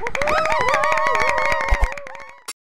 Woo-hoo!